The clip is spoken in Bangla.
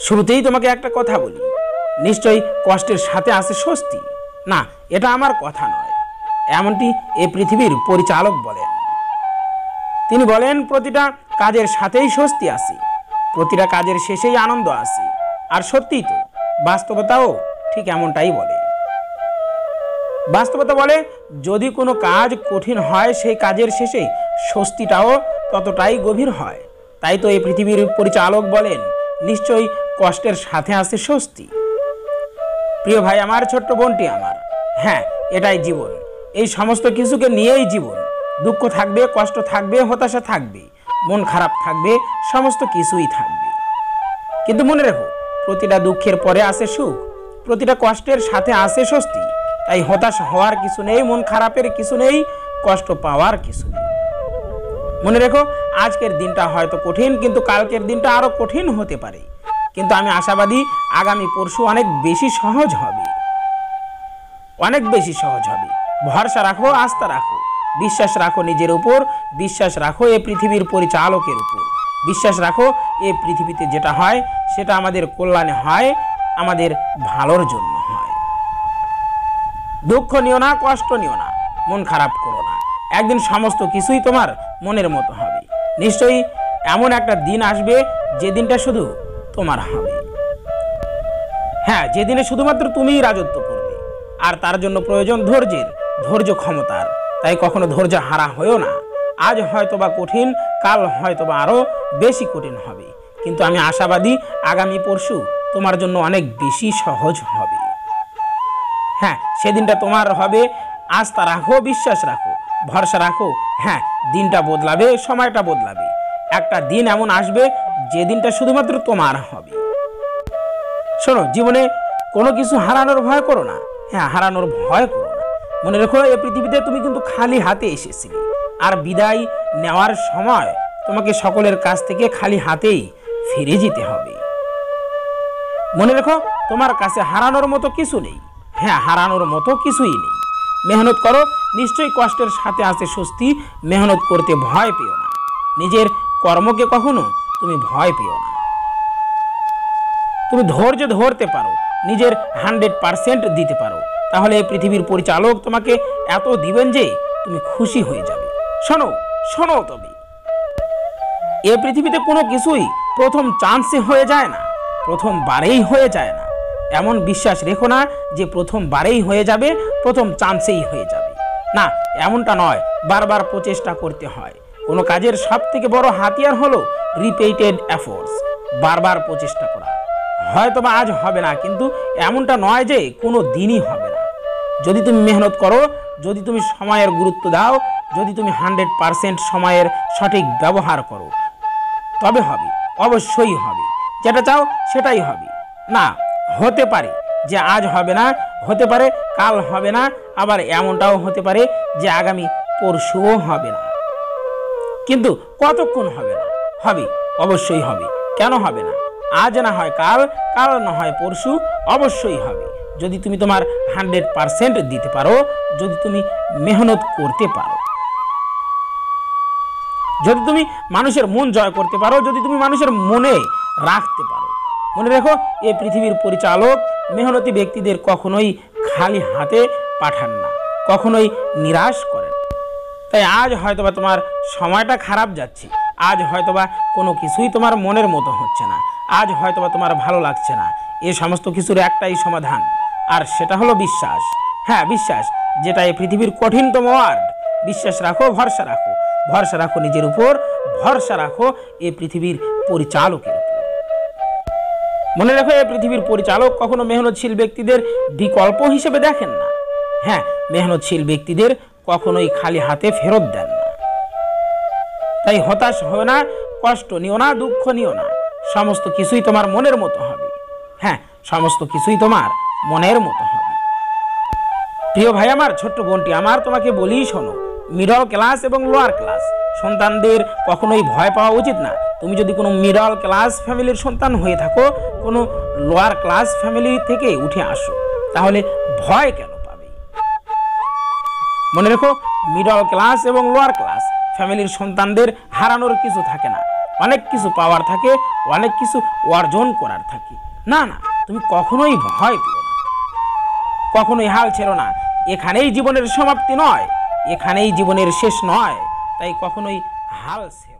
শুরুতেই তোমাকে একটা কথা বলি। নিশ্চয়ই কষ্টের সাথে আছে স্বস্তি। না, এটা আমার কথা নয়। এমনটি এ পৃথিবীর পরিচালক বলেন। তিনি বলেন, প্রতিটা কাজের সাথেই স্বস্তি আছে। প্রতিটা কাজের শেষেই আনন্দ আছে। আর সত্যিই তো, বাস্তবতাও ঠিক এমনটাই বলে। বাস্তবতা বলে, যদি কোনো কাজ কঠিন হয়, সেই কাজের শেষে স্বস্তিটাও ততটাই গভীর হয়। তাই তো এই পৃথিবীর পরিচালক বলেন, নিশ্চয়ই কষ্টের সাথে আছে স্বস্তি। প্রিয় ভাই, আমার ছোট্ট বোনটি আমার। হ্যাঁ এটাই জীবন। এই সমস্ত কিছুকে নিয়েই জীবন। দুঃখ থাকবে, কষ্ট থাকবে, হতাশা থাকবে, মন খারাপ থাকবে, সমস্ত কিছুই থাকবে। কিন্তু মনে রেখো, প্রতিটা দুঃখের পরে আসে সুখ, প্রতিটা কষ্টের সাথে আসে স্বস্তি। তাই হতাশ হওয়ার কিছু নেই, মন খারাপের কিছু নেই, কষ্ট পাওয়ার কিছু নেই। মনে রেখো, আজকের দিনটা হয়তো কঠিন, কিন্তু কালকের দিনটা আরও কঠিন হতে পারে। কিন্তু আমি আশাবাদী আগামী পরশু অনেক বেশি সহজ হবে। অনেক বেশি সহজ হবে। ভরসা রাখো, আস্থা রাখো। বিশ্বাস রাখো নিজের উপর, বিশ্বাস রাখো এ পৃথিবীর পরিচালকের উপর। বিশ্বাস রাখো এ পৃথিবীতে যেটা হয়, সেটা আমাদের কল্যাণে হয়, আমাদের ভালোর জন্য হয়। দুঃখ নিও না, কষ্ট নিও না, মন খারাপ করো না। একদিন সমস্ত কিছুই তোমার মনের মতো হবে। নিশ্চয়ই এমন একটা দিন আসবে, যে দিনটা শুধু তোমার হবে হ্যাঁ যেদিনে শুধুমাত্র তুমিই রাজত্ব করবে, আর তার জন্য প্রয়োজন ধৈর্যের, ধৈর্য ক্ষমতার। তাই কখনো ধৈর্য হারা হয়েও না। আজ হয়তো বা কঠিন, কাল হয়তো বা আরও বেশি কঠিন হবে। কিন্তু আমি আশাবাদী, আগামী পরশু তোমার জন্য অনেক বেশি সহজ হবে। হ্যাঁ সেদিনটা তোমার হবে। আস্থা রাখো বিশ্বাস রাখো, ভরসা রাখো। হ্যাঁ দিনটা বদলাবে, সময়টা বদলাবে। একটা দিন এমন আসবে যে দিনটা শুধুমাত্র তোমার হবে। শোনো, জীবনে কোনো কিছু হারানোর ভয় করো না। হ্যাঁ হারানোর ভয় করো না। মনে রেখো এ পৃথিবীতে তুমি কিন্তু খালি হাতে এসেছিলে। আর বিদায় নেওয়ার সময় তোমাকে সকলের কাছ থেকে খালি হাতেই ফিরে যেতে হবে। মনে রেখো, তোমার কাছে হারানোর মতো কিছু নেই। হ্যাঁ হারানোর মতো কিছুই নেই। মেহনত করো, নিশ্চয়ই কষ্টের সাথে আছে স্বস্তি। মেহনত করতে ভয় পেও না। নিজের কর্মকে কখনো তুমি ভয় পেও না। তুমি ধৈর্য ধরতে পারো, নিজের হান্ড্রেড পারসেন্ট দিতে পারো। তাহলে পৃথিবীর পরিচালক তোমাকে এত দিবেন যে তুমি খুশি হয়ে যাবে। শোনো শোনো তবে। এ পৃথিবীতে কোনো কিছুই প্রথম চান্সে হয়ে যায় না প্রথমবারেই হয়ে যায় না। এমন বিশ্বাস রেখো না যে প্রথমবারেই হয়ে যাবে, প্রথম চান্সেই হয়ে যাবে। না, এমনটা নয়, বারবার প্রচেষ্টা করতে হয়। কোনো কাজের সব থেকে বড় হাতিয়ার হলো রিপিটেড এফোর্টস বারবার প্রচেষ্টা করা। হয়তো বা আজ হবে না, কিন্তু এমনটা নয় যে কোনো দিনই হবে না। যদি তুমি মেহনত করো, যদি তুমি সময়ের গুরুত্ব দাও, যদি তুমি হান্ড্রেড পারসেন্ট সময়ের সঠিক ব্যবহার করো, তবে হবে, অবশ্যই হবে। যেটা চাও সেটাই হবে। না, হতে পারে যে আজ হবে না, হতে পারে কাল হবে না, আবার এমনটাও হতে পারে যে আগামী পরশুও হবে না। কিন্তু কতক্ষণ হবে না? হবে, অবশ্যই হবে। কেন হবে না? আজ না হয় কাল কাল না হয় পরশু, অবশ্যই হবে। যদি তুমি তোমার হান্ড্রেড পারসেন্ট দিতে পারো, যদি তুমি মেহনত করতে পারো। যদি তুমি মানুষের মন জয় করতে পারো, যদি তুমি মানুষের মনে রাখতে পারো। মনে রেখো এই পৃথিবীর পরিচালক মেহনতি ব্যক্তিদের কখনোই খালি হাতে পাঠান না, কখনোই নিরাশ করেন তাই আজ হয়তোবা তোমার সময়টা খারাপ যাচ্ছে। আজ হয়তোবা কোনো কিছুই তোমার মনের মতো হচ্ছে না। আজ হয়তোবা তোমার ভালো লাগছে না। এ সমস্ত কিছুর একটাই সমাধান। আর সেটা হলো বিশ্বাস। হ্যাঁ বিশ্বাস। যেটা এই পৃথিবীর কঠিনতম ওয়ার্ড বিশ্বাস রাখো, ভরসা রাখো। ভরসা রাখো নিজের উপর, ভরসা রাখো এই পৃথিবীর পরিচালকের মনে রাখো এই পৃথিবীর পরিচালক কখনো মেহনতশীল ব্যক্তিদের বিকল্প হিসেবে দেখেন না। হ্যাঁ মেহনতশীল ব্যক্তিদের কখনোই খালি হাতে ফেরত দেন না। তাই হতাশ হও না, কষ্ট নিও না, দুঃখ নিও না। সমস্ত কিছুই তোমার মনের মতো হবে। হ্যাঁ সমস্ত কিছুই তোমার মনের মতো হবে। প্রিয় ভাই আমার, ছোট্ট বোনটি আমার, তোমাকে বলি শোনো, মিডল ক্লাস এবং লোয়ার ক্লাস, সন্তানদের কখনোই ভয় পাওয়া উচিত না। তুমি যদি কোনো মিডল ক্লাস ফ্যামিলির সন্তান হয়ে থাকো, কোনো লোয়ার ক্লাস ফ্যামিলি থেকে উঠে আসো, তাহলে ভয় কেন? মনে রেখো মিডল ক্লাস এবং লোয়ার ক্লাস ফ্যামিলির সন্তানদের হারানোর কিছু থাকে না। অনেক কিছু পাওয়ার থাকে, অনেক কিছু অর্জন করার থাকে। না না, তুমি কখনোই ভয় পেও না। কখনোই হাল ছেড়ো না। এখানেই জীবনের সমাপ্তি নয়, এখানেই জীবনের শেষ নয়, তাই কখনোই হাল ছেড়ো।